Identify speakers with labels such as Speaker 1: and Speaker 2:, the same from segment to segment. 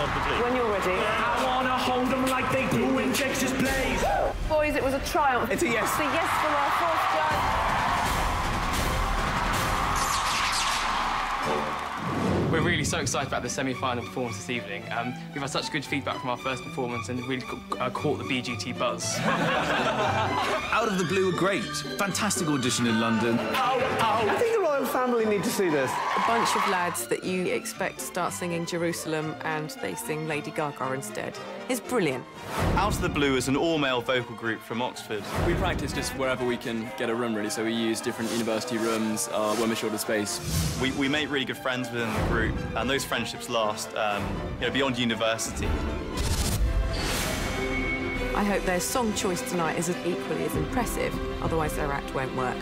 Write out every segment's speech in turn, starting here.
Speaker 1: of.
Speaker 2: When you're ready.
Speaker 3: I wanna hold them like they do in Texas plays.
Speaker 2: Boys, it was a triumph.
Speaker 4: It's a yes.
Speaker 2: It's a yes from our fourth judge.
Speaker 5: Oh, We're really so excited about the semi-final performance this evening. Um, we've had such good feedback from our first performance and really ca- uh, caught the BGT buzz.
Speaker 6: Out of the Blue were great. Fantastic audition in London.
Speaker 4: I think the royal family need to see this.
Speaker 7: a bunch of lads that you expect to start singing Jerusalem and they sing Lady Gaga instead. It's brilliant.
Speaker 1: Out of the Blue is an all-male vocal group from Oxford.
Speaker 8: We practice just wherever we can get a room, really. So we use different university rooms uh, when we're short of space.
Speaker 1: We, we make really good friends within the group, and those friendships last, um, you know, beyond university.
Speaker 7: I hope their song choice tonight is equally as impressive, otherwise their act won't work.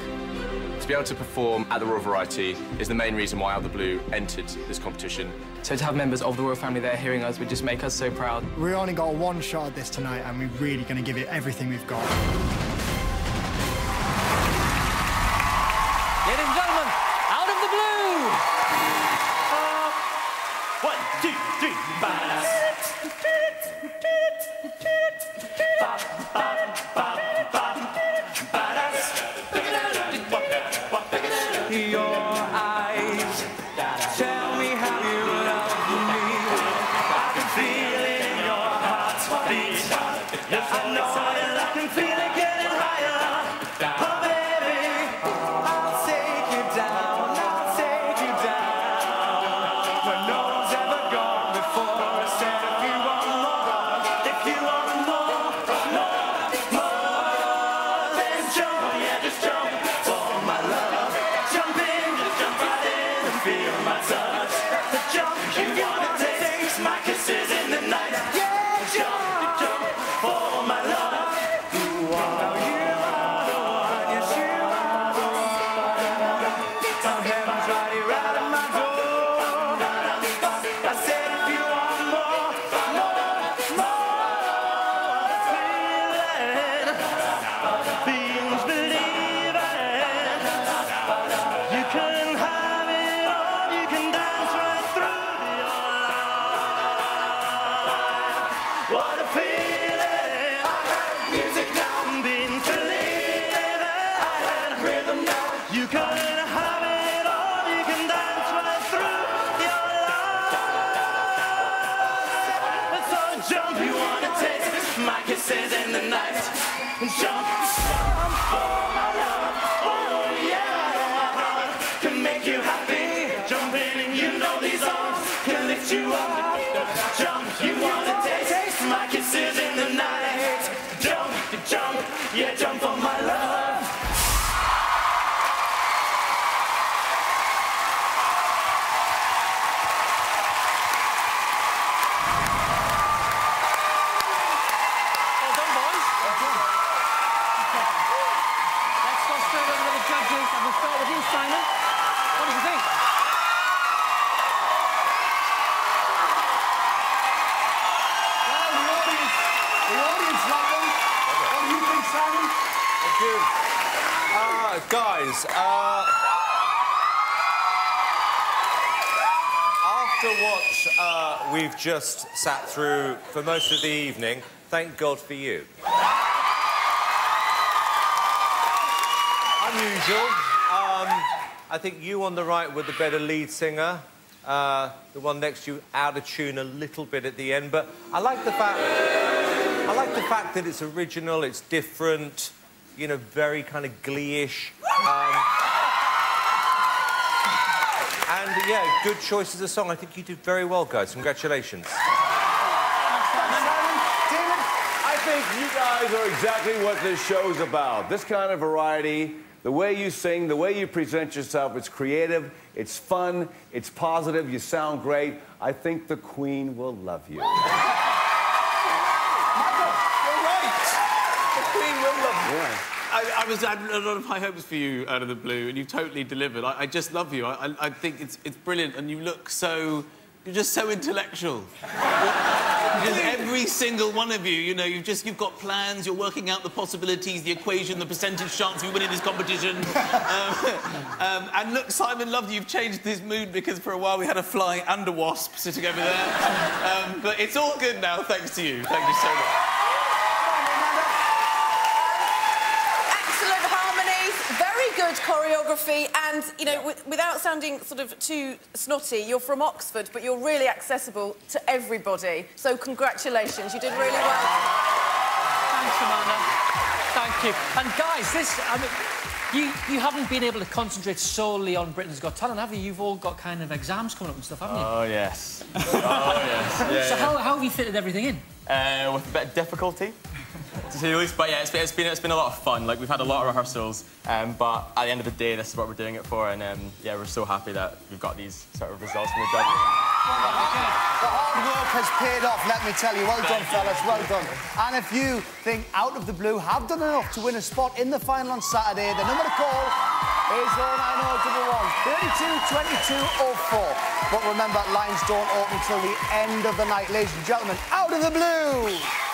Speaker 9: To be able to perform at the Royal Variety is the main reason why Out of the Blue entered this competition.
Speaker 5: So to have members of the royal family there hearing us would just make us so proud.
Speaker 10: We only got one shot at this tonight, and we're really going to give it everything we've got.
Speaker 3: Ladies and gentlemen, out of the blue. Um, one, two, three, badass. You.
Speaker 11: Uh, guys, uh, after what uh, we've just sat through for most of the evening, thank God for you. Unusual. Um, I think you on the right were the better lead singer. Uh, the one next to you out of tune a little bit at the end, but I like the fact. I like the fact that it's original, it's different, you know, very kind of glee-ish. Um, and yeah, good choice as a song. I think you did very well, guys. Congratulations.
Speaker 12: I think you guys are exactly what this show's about. This kind of variety, the way you sing, the way you present yourself, it's creative, it's fun, it's positive, you sound great. I think the Queen will love you.
Speaker 4: You're right. The Love you.
Speaker 13: I, I was I had a lot of high hopes for you out of the blue, and you've totally delivered. I, I just love you. I, I, think it's it's brilliant, and you look so. You're just so intellectual. Because every single one of you, you know, you've just you've got plans, you're working out the possibilities, the equation, the percentage chance of you winning this competition. um, um, and look, Simon loved you've changed this mood because for a while we had a fly and a wasp sitting over there. Um, but it's all good now, thanks to you. Thank you so much.
Speaker 3: Excellent harmonies, very good choreography, and you know, wi- without sounding sort of too snotty, you're from Oxford, but you're really accessible to everybody. So congratulations, you did really well.
Speaker 14: Thanks, Amanda. Thank you. And guys, this, I mean, you, you haven't been able to concentrate solely on Britain's Got Talent, have you? You've all got kind of exams coming up and stuff, haven't you?
Speaker 1: Oh, yes. Oh, yes. Yeah,
Speaker 14: so
Speaker 1: yeah.
Speaker 14: How, how have you fitted everything in?
Speaker 1: Uh, with a bit of difficulty, to say the least. But yeah, it's been, it's been it's been a lot of fun. Like we've had a lot of rehearsals, um, but at the end of the day, this is what we're doing it for, and um, yeah, we're so happy that we've got these sort of results from the judges.
Speaker 4: The hard work has paid off, let me tell you. Well done, fellas, well done. And if you think Out of the Blue have done enough to win a spot in the final on Saturday, the number to call is 09011 32 22 04. But remember, lines don't open till the end of the night. Ladies and gentlemen, Out of the Blue!